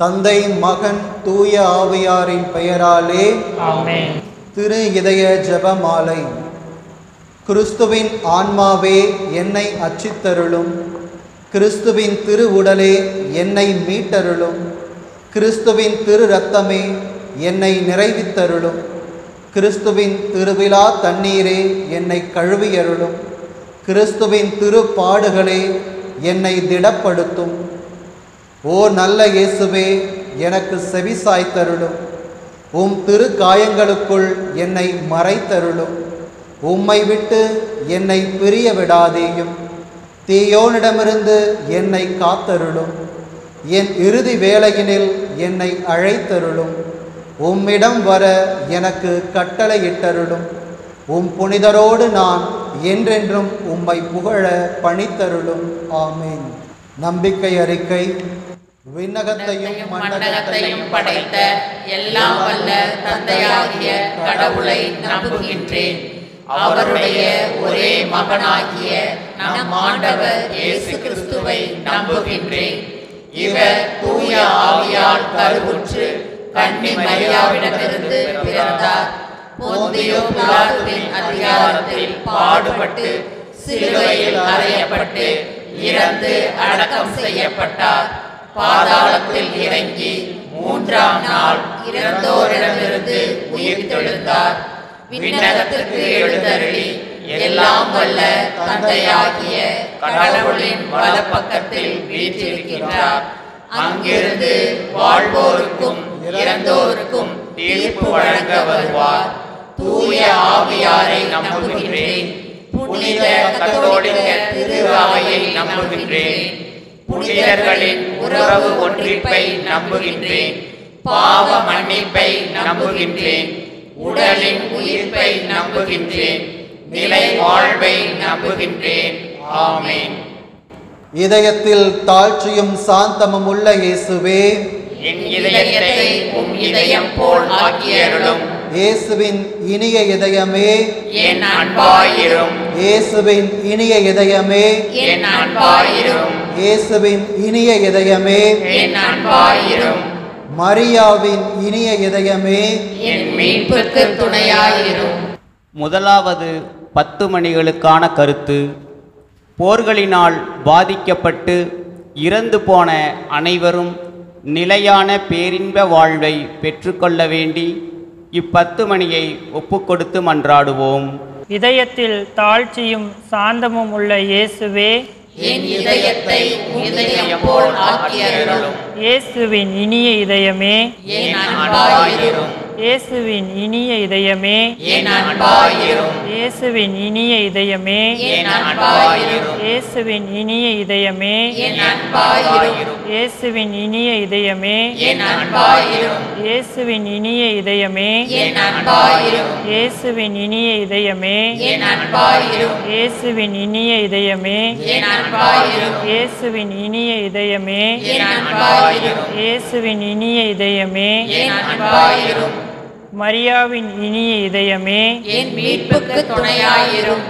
தந்தை மகன் தூய ஆவியாரின் பெயராலே திரு இதய ஜெபமாலை. கிறிஸ்துவின் ஆன்மாவே என்னை அச்சித்தருளும். கிறிஸ்துவின் திரு உடலே என்னை மீட்டருளும். கிறிஸ்துவின் திரு இரத்தமே என்னை நிறைவித்தருளும். கிறிஸ்துவின் திருவிழா தண்ணீரே என்னை கழுவியருளும். கிறிஸ்துவின் திரு பாடுகளே என்னை திடப்படுத்தும். ஓ நல்ல இயேசுவே எனக்கு செவிசாய்த்தருளும். உம் திரு காயங்களுக்குள் என்னை மறைத்தருளும். உம்மை விட்டு என்னை பிரிய விடாதேயும் தீயோனிடமிருந்து என்னை காத்தருளும். என் இறுதி வேளையினில் என்னை அழைத்தருளும். உம்மிடம் வர எனக்கு கட்டளையிட்டருளும். உம் புனிதரோடு நான் என்றென்றும் உம்மை புகழ பணித்தருளும். ஆமேன். நம்பிக்கை அறிக்கை. விண்ணகத்தையும் மண்டகத்தையும் படைத்த எல்லாம் வல்ல தந்தையாகிய கடவுளை நம்புகின்றேன். அவருடைய ஒரே மகனாகிய நம் ஆண்டவர் இயேசு கிறிஸ்துவை நம்புகின்றேன். இவர் தூய ஆவியால் கருவுற்று கண்ணி மரியாவிடமிருந்து பிறந்தார். போந்தியோ பிலாத்துவின் அதிகாரத்தில் பாடுபட்டு சிலுவையில் அறையப்பட்டு இறந்து அடக்கம் செய்யப்பட்டார். பாதாளத்தில் இறங்கி மூன்றாம் நாள் இறந்தோரிடமிருந்து உயிர் தெழுந்தார். விண்ணகத்திற்கு எழுந்தருளி எல்லாம் வல்ல தந்தையாகிய கடவுளின் வலப்பக்கத்தில் வீற்றிருக்கின்றார். அங்கிருந்து வாழ்வோருக்கும் இறந்தோருக்கும் தீர்ப்பு வழங்க வருவார். தூய ஆவியாரை நம்புகின்றேன். புனித கத்தோலிக்க திருவாயை நம்புகின்றேன். புனிதர்களின் உறவு ஒன்றிப்பை நம்புகின்றேன். பாவ மன்னிப்பை நம்புகின்றேன். உடலின் உயிர்ப்பை நம்புகின்றேன். நிலை வாழ்வை நம்புகின்றேன். ஆமென். இதயத்தில் தாழ்ச்சியும் சாந்தமும் உள்ள இயேசுவே. என் இதயத்தை உம் இதயம் போல் ஆக்கியருளும். இயேசுவின் இனிய இதயமே. என் அன்பாயிரும். இயேசுவின் இனிய இதயமே. என் அன்பாயிரும். இயேசுவின் இனிய இதயமே. என் அன்பாயிரும். மரியாவின் இனிய இதயமே. என் மீட்புக்கு துணையாயிரும். முதலாவது பத்து மணிகளுக்கான கருத்து. போர்களினால் பாதிக்கப்பட்டு இறந்து போன அனைவரும் நிலையான பேரின்ப வாழ்வை பெற்றுக்கொள்ள வேண்டி இப்பத்து மணியை ஒப்புக்கொடுத்து மன்றாடுவோம். இதயத்தில் தாழ்ச்சியும் சாந்தமும் உள்ள இயேசுவே என் இதயத்தை உம் இதயம் போல் ஆக்கியருளும். இயேசுவின் இனிய இதயமே. என் அன்பாயிரும். இயேசுவின் இனிய இதயமே. என் அன்பாயிரும். இயேசுவின் இனிய இதயமே. இயேசுவின் இனிய இதயமே. இயேசுவின் இனிய இதயமே. இயேசுவின் இனிய இதயமே. இயேசுவின் இனிய இதயமே. இயேசுவின் இனிய இதயமே. இயேசுவின் இனிய இதயமே. இயேசுவின் இனிய இதயமே. மரியாவின் இனிய இதயமே என் மீட்புக்கு துணையாயிரும்.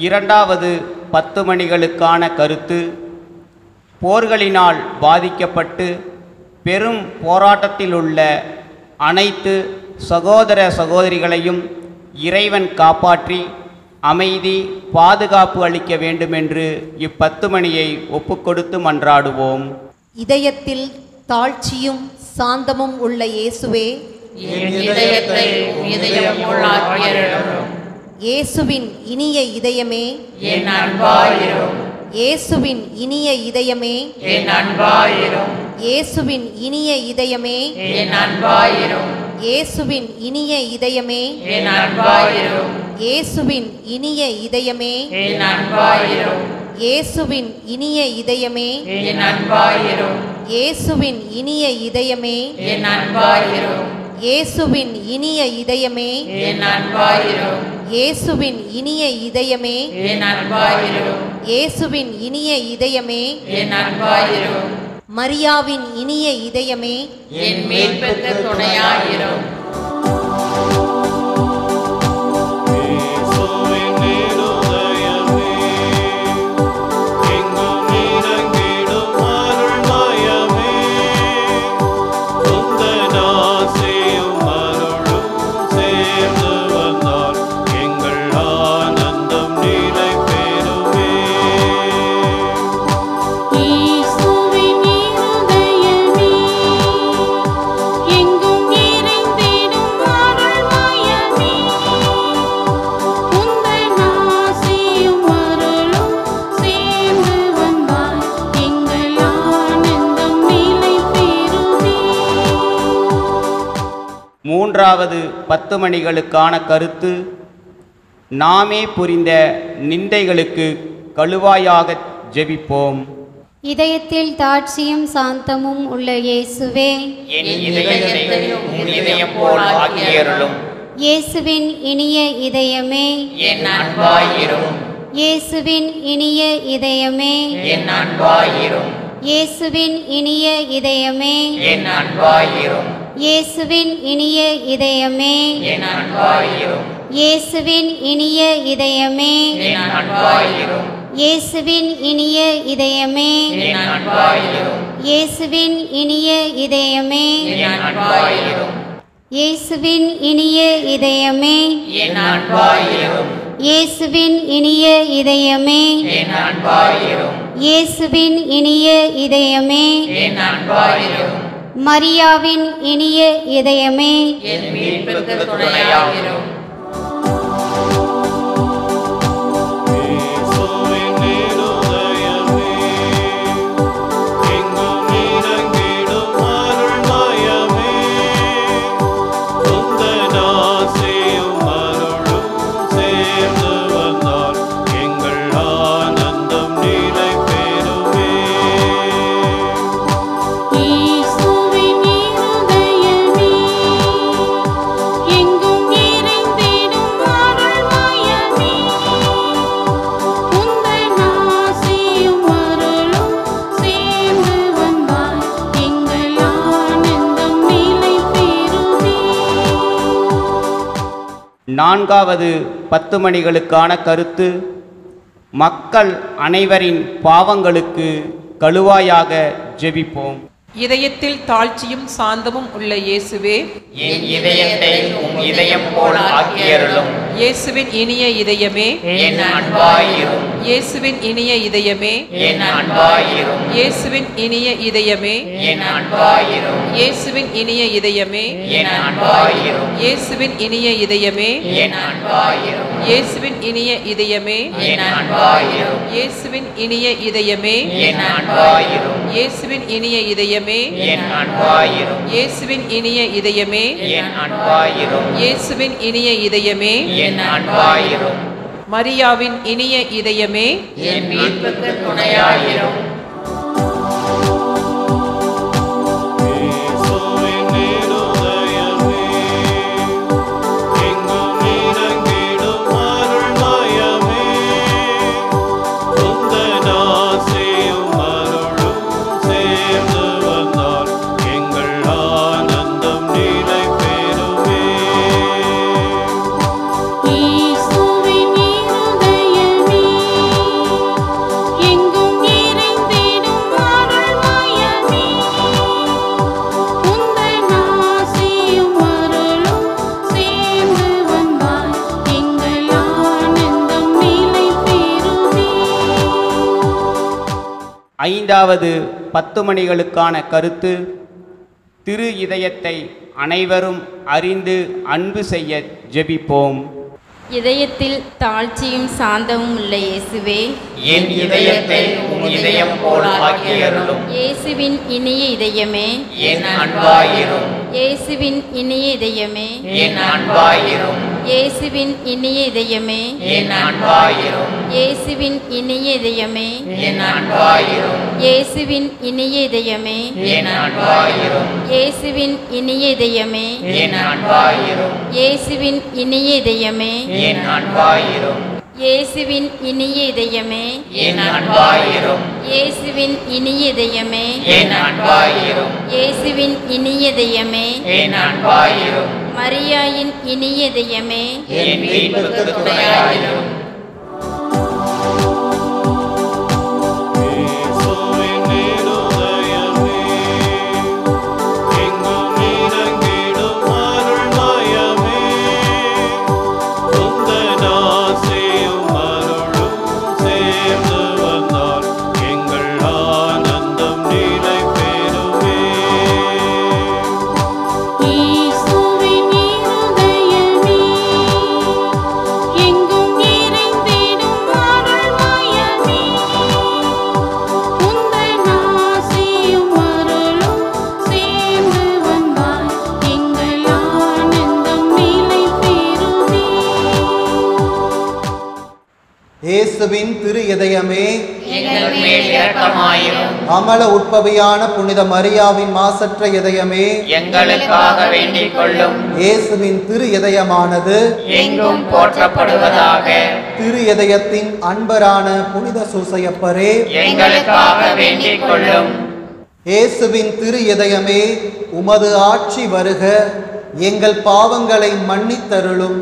இரண்டாவது பத்து மணிகளுக்கான கருத்து போர்களினால் பாதிக்கப்பட்டு பெரும் போராட்டத்தில் உள்ள அனைத்து சகோதர சகோதரிகளையும் இறைவன் காப்பாற்றி அமைதி பாதுகாப்பு அளிக்க வேண்டுமென்று இப்பத்து மணியை ஒப்புக்கொடுத்து மன்றாடுவோம். இதயத்தில் தாழ்ச்சியும் சாந்தமும் உள்ள இயேசுவே என் இதயத்தை இதயம் இயேசுவின் இனிய இதயமே. என் அன்பாயிரும். இயேசுவின் இனிய இதயமே. என் அன்பாயிரும். இயேசுவின் இனிய இதயமே. என் அன்பாயிரும். இயேசுவின் இனிய இதயமே. என் அன்பாயிரும். இயேசுவின் இனிய இதயமே. என் அன்பாயிரும். இயேசுவின் இனிய இதயமே. என் அன்பாயிரும். இயேசுவின் இனிய இதயமே. என் அன்பாயிரும். இயேசுவின் இனிய இதயமே. என் அன்பாயிரும். இயேசுவின் இனிய இதயமே. என் அன்பாயிரும். இயேசுவின் இனிய இதயமே. என் அன்பாயிரும். மரியாவின் இனிய இதயமே. என் மீட்புக்கு துணையாயிரும். பத்து மணிகளுக்கான கருத்து நாமே புரிந்த நிந்தைகளுக்கு கழுவாயாக ஜெபிப்போம். இதயத்தில் தாட்சியும் சாந்தமும் உள்ள இயேசுவே இயேசுவின் இனிய இதயமே என் அன்பாயிரும். இயேசுவின் இனிய இதயமே என் அன்பாயிரும். இயேசுவின் இனிய இதயமே என் அன்பாயிரும். இயேசுவின் இனிய இதயமே. இயேசுவின் இனிய இதயமே. இயேசுவின் இனிய இதயமே. இயேசுவின் இனிய இதயமே. இயேசுவின் இனிய இதயமே. இயேசுவின் இனிய இதயமே. இயேசுவின் இனிய இதயமே. மரியாவின் இனிய இதயமே. என் மீட்புக்கு துணையாயிரும். நான்காவது பத்து மணிகளுக்கான கருத்து மக்கள் அனைவரின் பாவங்களுக்கு கழுவாயாக ஜெபிப்போம். இதயத்தில் தாழ்ச்சியும் சாந்தமும் உள்ள இயேசுவே என் இதயத்தை உம் இதயம் போல் ஆக்கியருளும். இயேசுவின் இனிய இதயமே என் அன்பாயிரும் இயேசுவின் இனிய இதயமே என் அன்பாயிரும் இயேசுவின் இனிய இதயமே என் அன்பாயிரும் இயேசுவின் இனிய இதயமே என் அன்பாயிரும் இயேசுவின் இனிய இதயமே என் அன்பாயிரும் இயேசுவின் இனிய இதயமே என் அன்பாயிரும் இயேசுவின் இனிய இதயமே என் அன்பாயிரும் இயேசுவின் இனிய இதயமே என் அன்பாயிரும் இயேசுவின் இனிய இதயமே என் அன்பாயிரும் இயேசுவின் இனிய இதயமே என் அன்பாயிரும். மரியாவின் இனிய இதயமே என் மீட்புக்கு துணையாயிரும். ஐந்தாவது பத்து மணிகளுக்கான கருத்து திரு இதயத்தை அனைவரும் அறிந்து அன்பு செய்ய ஜெபிப்போம். இதயத்தில் தாழ்ச்சியும் சாந்தமும் உள்ள இயேசுவே என் இதயத்தை உம் இதயம் போல் ஆக்கியருளும். இயேசுவின் இனிய இதயமே என் அன்பாயிரும். இயேசுவின் இனிய இதயமே என் அன்பாயிரும். இயேசுவின் இனிய இதயமே. என் அன்பாயிரும். இயேசுவின் இனிய இதயமே. என் அன்பாயிரும். இயேசுவின் இனிய இதயமே. என் அன்பாயிரும். இயேசுவின் இனிய இதயமே. என் அன்பாயிரும். இயேசுவின் இனிய இதயமே. என் அன்பாயிரும். இயேசுவின் இனிய இதயமே. என் அன்பாயிரும். இயேசுவின் இனிய இதயமே. என் அன்பாயிரும். இயேசுவின் இனிய இதயமே. என் அன்பாயிரும். மரியாயின் இனிய இதயமே. என் வீட்டுக்கு துணையாயிரும். இயேசுவின் திரு இதயமே அமல உட்பவியான புனித மரியாவின் மாசற்ற இதயமே எங்களுக்காக வேண்டிக் கொள்ளும். இயேசுவின் திரு இதயமானது எங்கும் போற்றப்படுவதாக. திரு இதயத்தின் அன்பரான புனித சூசையப்பரே எங்களுக்காக வேண்டிக் கொள்ளும். இயேசுவின் திரு இதயமே உமது ஆட்சி வருக எங்கள் பாவங்களை மன்னித்தருளும்.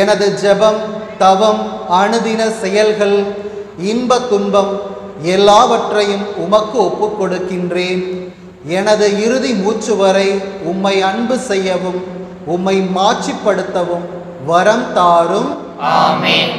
எனது ஜெபம் தவம் அணுதின செயல்கள் இன்ப துன்பம் எல்லாவற்றையும் உமக்கு ஒப்புக் கொடுக்கின்றேன். எனது இறுதி மூச்சு வரை உம்மை அன்பு செய்யவும் உம்மை மாட்சிப்படுத்தவும் வரம் தாரும். ஆமேன்.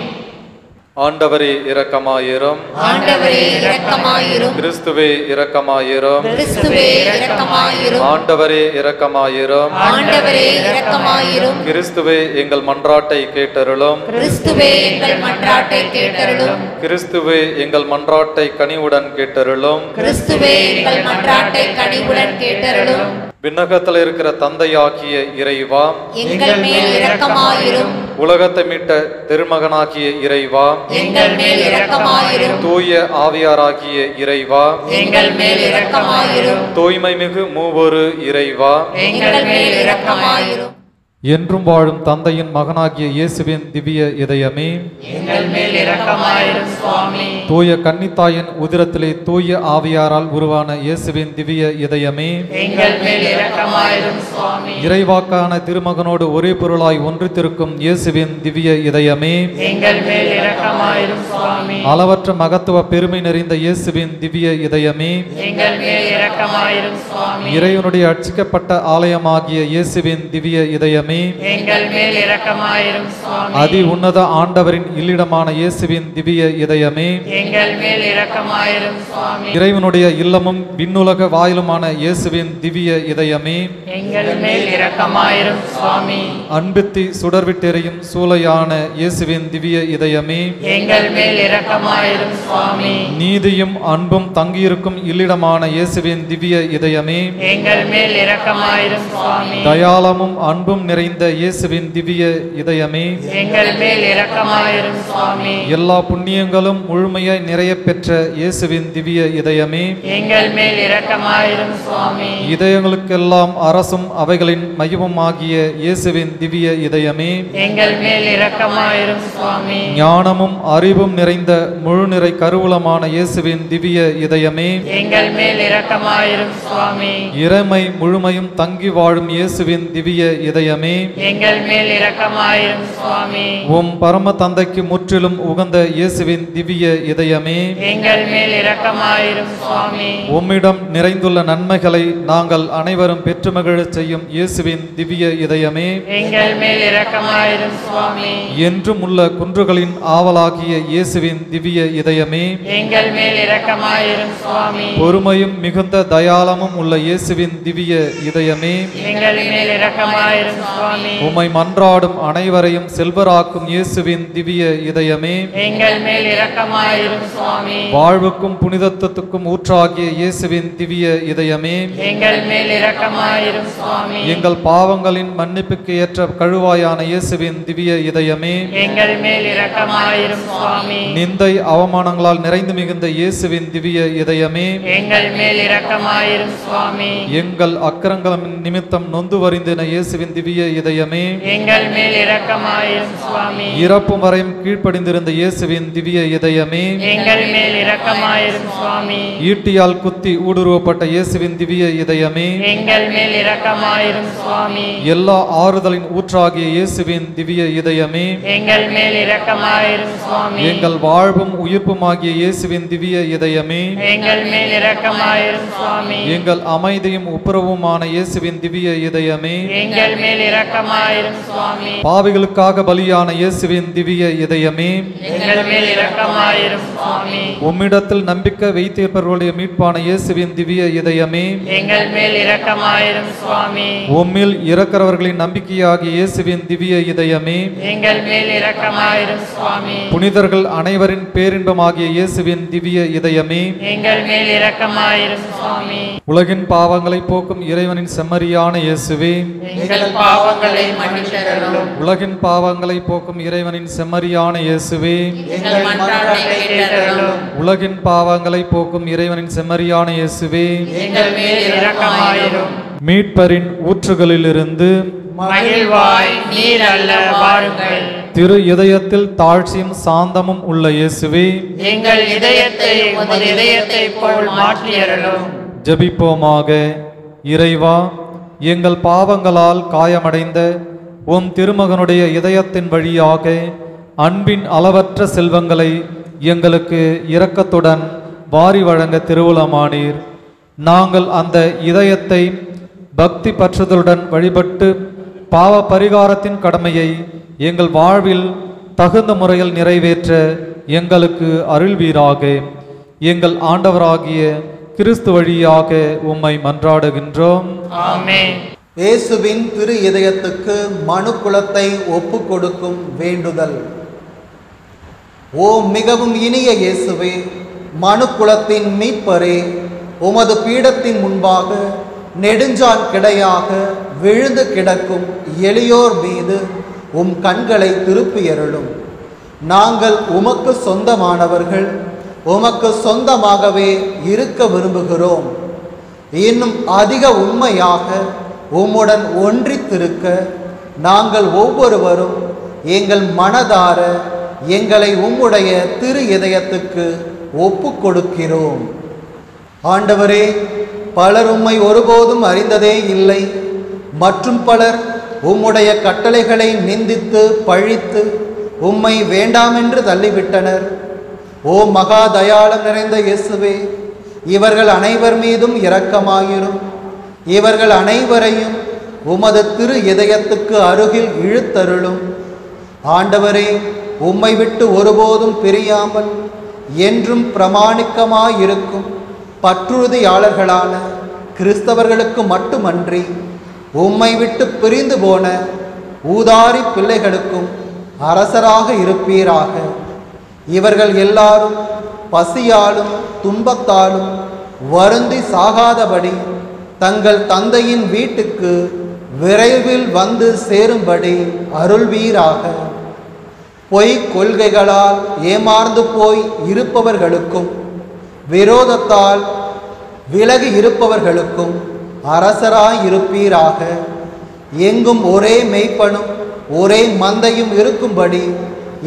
ஆண்டவரே இரக்கமாயிரும். ஆண்டவரே இரக்கமாயிரும். கிறிஸ்துவே இரக்கமாயிரும். கிறிஸ்துவே இரக்கமாயிரும். ஆண்டவரே இரக்கமாயிரும். ஆண்டவரே இரக்கமாயிரும். கிறிஸ்துவே எங்கள் மன்றாட்டை கேட்டருளும். கிறிஸ்துவே எங்கள் மன்றாட்டை கேட்டருளும். கிறிஸ்துவே எங்கள் மன்றாட்டை கனிவுடன் கேட்டருளும். கிறிஸ்துவே எங்கள் மன்றாட்டை கனிவுடன் கேட்டருளும். விண்ணகத்தில் இருக்கிற தந்தையாகிய இறைவா எங்கள் மேல் இரக்கமாயிரும். உலகத்தை மீட்ட திருமகனாகிய இறைவா எங்கள் மேல் இரக்கமாயிரும். தூய ஆவியாராகிய இறைவா எங்கள் மேல் இரக்கமாயிரும். தூய்மை மிகு மூவொரு இறைவா எங்கள் மேல் இரக்கமாயிரும். என்றும் வாழும் தந்தையின் மகனாகிய இயேசுவின் திவ்ய இதயமே. தூய கன்னித்தாயின் உதிரத்திலே தூய ஆவியாரால் உருவான இயேசுவின் திவ்ய இதயமே. இறைவாக்கான திருமகனோடு ஒரே பொருளாய் ஒன்றித்திருக்கும் இயேசுவின் திவ்ய இதயமே. அளவற்ற மகத்துவ பெருமை நிறைந்த இயேசுவின் திவ்ய இதயமே. இறைவனுடைய அர்ச்சிக்கப்பட்ட ஆலயமாகிய இயேசுவின் திவ்ய இதயமே. எங்கள் மேல் இரக்கமாயிரும் சுவாமி. அதி உன்னத ஆண்டவரின் இல்லிடமான இயேசுவின் திவ்ய இதயமே. எங்கள் மேல் இரக்கமாயிரும் சுவாமி. இறைவனுடைய இல்லமும் விண்ணுலக வாயிலுமான இயேசுவின் திவ்ய இதயமே. எங்கள் மேல் இரக்கமாயிரும் சுவாமி. அன்பித்தி சுடர்விட்டெறியும் சூளையான இயேசுவின் திவ்ய இதயமே. எங்கள் மேல் இரக்கமாயிரும் சுவாமி. நீதியும் அன்பும் தங்கியிருக்கும் இல்லிடமான இயேசுவின் திவ்ய இதயமே. எங்கள் மேல் இரக்கமாயிரும் சுவாமி. தயாளமும் அன்பும் நிறைந்த இயேசுவின் திவ்ய இதயமே எங்கள் மேல் இரக்கமாயிரும் சுவாமி. எல்லா புண்ணியங்களும் முழுமையாய் நிறைய பெற்ற இயேசுவின் திவ்ய இதயமே எங்கள் மேல் இரக்கமாயிரும் சுவாமி. இதயங்களுக்கெல்லாம் அரசும் அவைகளின் மையமுமாகிய இயேசுவின் திவ்ய இதயமே எங்கள் மேல் இரக்கமாயிரும் சுவாமி. ஞானமும் அறிவும் நிறைந்த முழுநிறை கருவூலமான இயேசுவின் திவ்ய இதயமே எங்கள் மேல் இரக்கமாயிரும் சுவாமி. இறைமை முழுமையும் தங்கி வாழும் இயேசுவின் திவ்ய இதயமே எங்கள் மேல் இரக்கமாயிரும் சுவாமி. உம் பரம தந்தைக்கு முற்றிலும் உகந்த இயேசுவின் திவ்ய இதயமே. எங்கள் மேல் இரக்கமாயிரும் சுவாமி. உம்மிடம் நிறைந்துள்ள நன்மைகளை நாங்கள் அனைவரும் பெற்று மகிழச் செய்யும் இயேசுவின் திவ்ய இதயமே. எங்கள் மேல் இரக்கமாயிரும் சுவாமி. என்றும் உள்ள குன்றுகளின் ஆவலாகிய இயேசுவின் திவ்ய இதயமே. எங்கள் மேல் இரக்கமாயிரும் சுவாமி. பொறுமையும் மிகுந்த தயாளமும் உள்ள இயேசுவின் திவ்ய இதயமே. எங்கள் மேல் இரக்கமாயிரும் சுவாமி சுவாமி உம்மை மன்றாடும் அனைவரையும் செல்வராக்கும் இயேசுவின் திவ்ய இதயமே. எங்கள் மேல் இரக்கமாயிரும் சுவாமி. வாழ்வுக்கும் புனிதத்துவத்துக்கும் ஊற்றாகிய இயேசுவின் திவ்ய இதயமே. எங்கள் மேல் இரக்கமாயிரும் சுவாமி. எங்கள் பாவங்களின் மன்னிப்புக்கு ஏற்ற கழுவாயான இயேசுவின் திவ்ய இதயமே. எங்கள் மேல் இரக்கமாயிரும் சுவாமி. நிந்தை அவமானங்களால் நிறைந்து மிகுந்த இயேசுவின் திவ்ய இதயமே. எங்கள் மேல் இரக்கமாயிரும் சுவாமி. எங்கள் அக்கிரங்கள் நிமித்தம் நொந்து வரிந்தின இயேசுவின் திவ்ய இதயமே எங்கள் மேல் இரக்கமாயிரும் சுவாமி. இறப்பும் வரையும் கீழ்ப்படிந்திருந்த இயேசுவின் திவ்ய இதயமே எங்கள் மேல் இரக்கமாயிரும் சுவாமி. ஈட்டியால் குத்தி ஊடுருவப்பட்ட இயேசுவின் திவ்ய இதயமே எங்கள் மேல் இரக்கமாயிரும் சுவாமி. எல்லா ஆறுதலின் ஊற்றாகிய இயேசுவின் திவ்ய இதயமே எங்கள் மேல் இரக்கமாயிரும் சுவாமி. எங்கள் வாழ்வும் உயிர்ப்புமாகிய இயேசுவின் திவ்ய இதயமே எங்கள் மேல் இரக்கமாயிரும் சுவாமி. எங்கள் அமைதியும் உப்புரவுமான இயேசுவின் திவ்ய இதயமே எங்கள் மேல் இரக்கமாயிரும் சுவாமி. பாவிகளுக்காக பலியான இயேசுவின் திவ்ய இதயமே எங்கள் மேல் இரக்கமாயிரும் சுவாமி. உம்மிடத்தில் நம்பிக்கை வைத்திருப்பவர்களுடைய மீட்பான இயேசுவின் திவ்ய இதயமே எங்கள் மேல் இரக்கமாயிரும் சுவாமி. உம்மில் இறக்கிறவர்களின் நம்பிக்கையாகிய இயேசுவின் திவ்ய இதயமே எங்கள் மேல் இரக்கமாயிரும் சுவாமி. புனிதர்கள் அனைவரின் பேரின்பமாகிய இயேசுவின் திவ்ய இதயமே எங்கள் மேல் இரக்கமாயிரும் சுவாமி. உலகின் பாவங்களை போக்கும் இறைவனின் செம்மறியான இயேசுவே. எங்கள் பாவங்களை மன்னித்தருளும். உலகின் பாவங்களை போக்கும் இறைவனின் செம்மறியான இயேசுவே. எங்கள் மன்றாட்டை கேட்டருளும். உலகின் பாவங்களை போக்கும் இறைவனின் செம்மறியான இயேசுவே. மீட்பரின் ஊற்றுகளிலிருந்து மகிழ்வாய் நீர் அல்ல வாருங்கள் திரு இதயத்தில் தாழ்ச்சியும் சாந்தமும் உள்ள இயேசுவே. எங்கள் இதயத்தை உமது இதயத்தை போல் மாற்றியருளும். ஜெபிப்போமாக. இறைவா எங்கள் பாவங்களால் காயமடைந்த உம் திருமகனுடைய இதயத்தின் வழியாக அன்பின் அளவற்ற செல்வங்களை எங்களுக்கு இரக்கத்துடன் வாரி வழங்க திருவுளமானீர். நாங்கள் அந்த இதயத்தை பக்தி பற்றுதலுடன் வழிபட்டு பாவ பரிகாரத்தின் கடமையை எங்கள் வாழ்வில் தகுந்த முறையில் நிறைவேற்ற எங்களுக்கு அருள்வீராக. எங்கள் ஆண்டவராகிய கிறிஸ்து வழியாக உம்மை மன்றாடுகின்றோம். ஆமென். இயேசுவின் திரு இதயத்துக்கு மனு குலத்தை ஒப்பு கொடுக்கும் வேண்டுதல். ஓ மிகவும் இனிய இயேசுவே மனு குலத்தின் மீட்பரே உமது பீடத்தின் முன்பாக நெடுஞ்சான் கிடையாக விழுந்து கிடக்கும் எளியோர் மீது உம் கண்களை திருப்பியருளும் நாங்கள் உமக்கு சொந்தமானவர்கள் உமக்கு சொந்தமாகவே இருக்க விரும்புகிறோம். இன்னும் அதிக உண்மையாக உம்முடன் ஒன்றித்திருக்க நாங்கள் ஒவ்வொருவரும் எங்கள் மனதார எங்களை உம்முடைய திரு இதயத்துக்கு ஒப்பு கொடுக்கிறோம் ஆண்டவரே பலர் உம்மை ஒருபோதும் அறிந்ததே இல்லை. மற்றும் பலர் உம்முடைய கட்டளைகளை நிந்தித்து பழித்து உம்மை வேண்டாமென்று தள்ளிவிட்டனர். ஓ மகா தயாளம் நிறைந்த இயேசுவே இவர்கள் அனைவர் மீதும் இரக்கமாயிரும். இவர்கள் அனைவரையும் உமது திரு இதயத்துக்கு அருகில் இழுத்தருளும். ஆண்டவரே உம்மை விட்டு ஒருபோதும் பிரியாமல் என்றும் பிரமாணிக்கமாயிருக்கும் பற்றுறுதியாளர்களான கிறிஸ்தவர்களுக்கு மட்டுமன்றி உம்மை விட்டு பிரிந்து போன ஊதாரி பிள்ளைகளுக்கும் அரசராக இருப்பீராக. இவர்கள் எல்லாரும் பசியாலும் துன்பத்தாலும் வருந்தி சாகாதபடி தங்கள் தந்தையின் வீட்டுக்கு விரைவில் வந்து சேரும்படி அருள்வீராக. பொய்க் கொள்கைகளால் ஏமாந்து போய் இருப்பவர்களுக்கும் விரோதத்தால் விலகி இருப்பவர்களுக்கும் அரசராயிருப்பீராக. எங்கும் ஒரே மெய்ப்பனும் ஒரே மந்தையும் இருக்கும்படி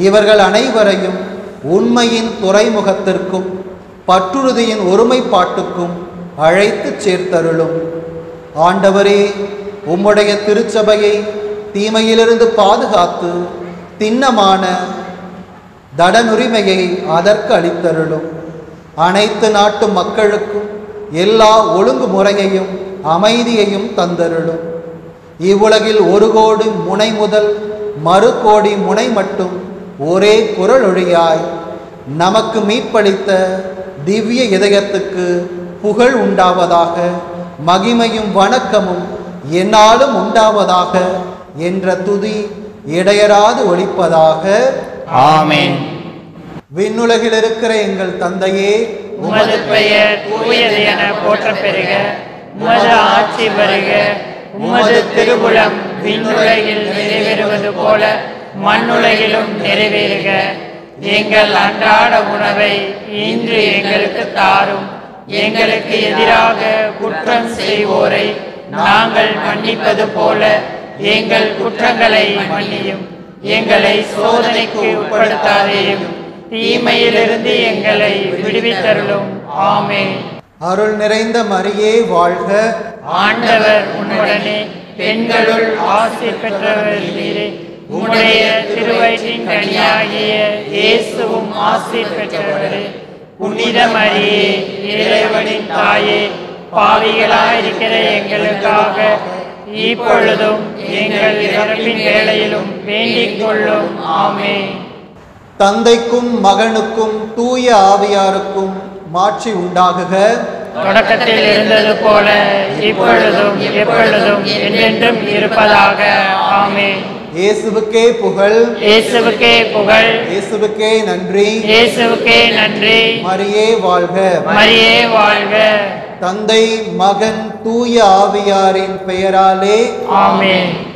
இவர்கள் அனைவரையும் உண்மையின் துறைமுகத்திற்கும் பற்றுறுதியின் ஒருமைப்பாட்டுக்கும் அழைத்து சேர்த்தருளும். ஆண்டவரே உம்முடைய திருச்சபையை தீமையிலிருந்து பாதுகாத்து திண்ணமான தடனுரிமையை அதற்கு அளித்தருளும். அனைத்து நாட்டு மக்களுக்கும் எல்லா ஒழுங்குமுறையையும் அமைதியையும் தந்தருளும். இவ்வுலகில் ஒரு கோடி முனை முதல் மறு கோடி முனை மட்டும் ஒரே குரலொழியாய் நமக்கு மீட்பளித்த திவ்ய இதயத்துக்கு புகழ் உண்டாவதாக மகிமையும் வணக்கமும் என்னாலும் உண்டாவதாக என்ற துதி இடையராது ஒலிப்பதாக ஆமென். விண்ணுலகில் இருக்கிற எங்கள் தந்தையே உமது பெயர் தூயது என போற்றப் பெறுக உமது ஆட்சி வருக. உமது திருவுளம் விண்ணுலகில் நிறைவேறுவது போல மண்ணுலகிலும் நிறைவேறுக. எங்கள் அன்றாட உணவை இன்று எங்களுக்கு தாரும். எங்களுக்கு எதிராக குற்றம் செய்வோரை நாங்கள் மன்னிப்பது போல எங்கள் குற்றங்களை மன்னியும். எங்களை சோதனைக்கு உட்படுத்தாதேயும். தீமையிலிருந்து எங்களை விடுவித்தருளும். ஆமென். அருள் நிறைந்த மரியே வாழ்க. ஆண்டவர் உன்னுடனே பெண்களுள் ஆசி பெற்றவர் நீரே உம்முடைய திருவயிற்றின் கனியாகிய இயேசுவும் ஆசி பெற்றவரே புனித மரியே இறைவனின் தாயே பாவிகளாயிருக்கிற எங்களுக்காக இப்பொழுதும் எங்கள் இறப்பின் வேளையிலும் வேண்டிக் கொள்ளும். ஆமென். தந்தைக்கும் மகனுக்கும் தூய ஆவியாருக்கும் மாட்சி உண்டாகுக. தொடக்கத்தில் இருந்தது போல இப்பொழுதும் எப்பொழுதும் என்றென்றும் இருப்பதாக. ஆமென். இயேசுவுக்கே புகழ். இயேசுவுக்கே புகழ். இயேசுவுக்கே நன்றி. இயேசுவுக்கே நன்றி. மரியே வாழ்க. மரியே வாழ்க. தந்தை மகன் தூய ஆவியாரின் பெயராலே. ஆமென்.